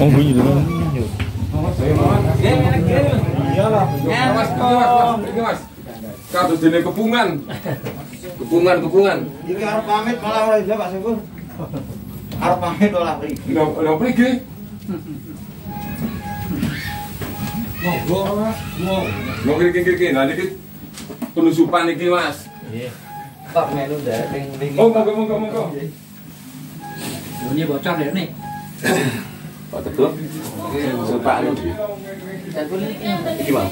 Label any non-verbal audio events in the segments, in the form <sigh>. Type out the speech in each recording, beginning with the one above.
Oh bunyi dulu. Iyalah. Mas, mas, kepungan. Kepungan, kepungan. Iki pamit malah ora Pak Syukur. Arep pamit malah pri. Lho, priki? Monggo. Mau kiri kiri kiri. Nah penusupan iki mas. Pak melu dah ning ning. Oh monggo monggo monggo. Ini bocor ya nih. Pak Teguh. Supak lu. Iki bang.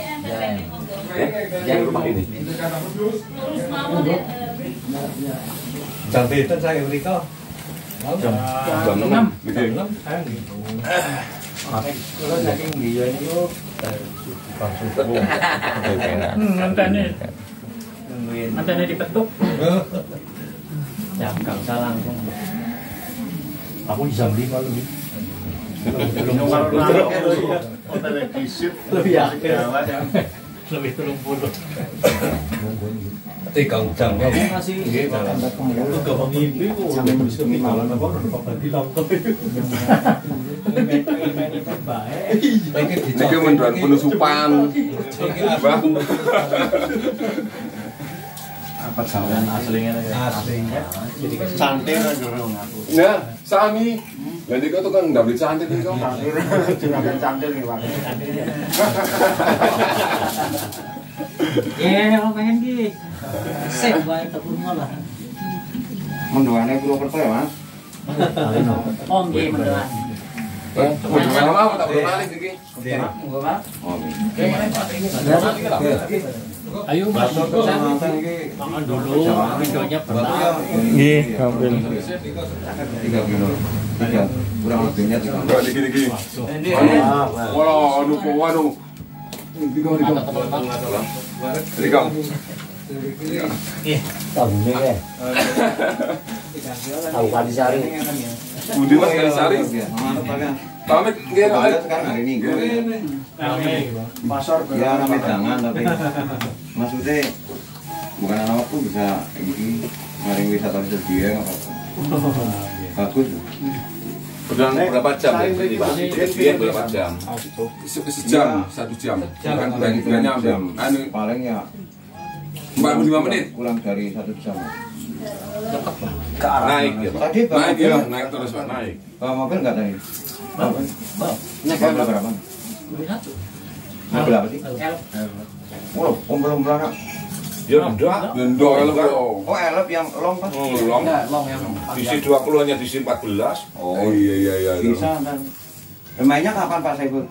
Ya, yang rumah ini. Jam pinten saya mriko? Jam enam. Gitu. Kalau saking dia niku Hmm, antene antene dipetuk. Ya, enggak usah langsung. Aku di jam 5 lu. Lebih akhir. Lebih telung puluh. Tiga jam. Kamu masih Itu gak mimpi kok. Jam bisa malam apa udah pagi nonton. Niki menduan penusupan. Bang. Jalan aslinya? Aslinya. Jadi cantik kan jurung aku. Nah, sami. Lah niku tuh kan ndak beli cantik niku. Juragan cantik nih Pak. Eh, kalau pengen ki. Sip wae tak rumah lah. Mendoane Purwokerto ya, Mas? Oh, nggih mendoan. Ayo Mas. Makan dulu, videonya pernah. Ambil. tiga kilo. Tiga. Kurang lebihnya tiga. Enggak anu anu. Diko diko. Diko. Tahu nih ya. Tahu kali sari. Budi Mas kali sari. Pamit nggih sekarang hari Minggu. Pasar Ya rame jangan tapi <laughs> maksudnya bukan anak waktu bisa ini maring wisata wisata dia nggak apa-apa. Bagus. Berapa berapa jam ya? Dia berapa jam? Se- Sejam, satu jam. Bukan banyak banyak jam. Anu Paling ya 45 menit. kurang dari satu jam. Naik ya Pak. Tadi bawa Naik ya, mobil, naik terus Pak, naik. bawa mobil nggak tadi? Mobil. Naik Mobil berapa? Satu. Mobil apa sih? El. Oh, anak. Ya enggak. Oh, elep yang long pas. Oh, long. Enggak, long yang panjang. 20 hanya diisi 14. Oh iya iya iya. Bisa kan. Mainnya kapan Pak Saiful?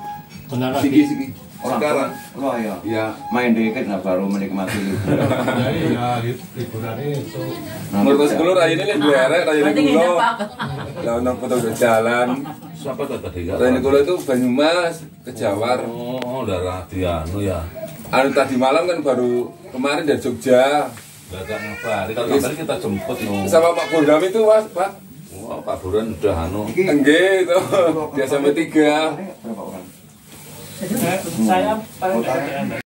Siki. Orang Sekarang. tua. Oh iya. Ya. Main dikit nah baru menikmati liburan. <laughs> Iya, liburannya itu. Nah, Menurut sekolah raya ini erek, raya ini kulo. Lah nang foto udah jalan. Siapa tuh tadi? Raya ini kulo itu Banyumas, Kejawar. Oh, darah dia anu ya. Anu tadi malam kan baru kemarin dari Jogja. Enggak ngabari. Kalau tadi kita jemput no. Sama Pak Bondam itu Mas, Pak. Wah, Pak Buran udah anu. Enggak itu. Dia sampai tiga. Orang? Saya paling?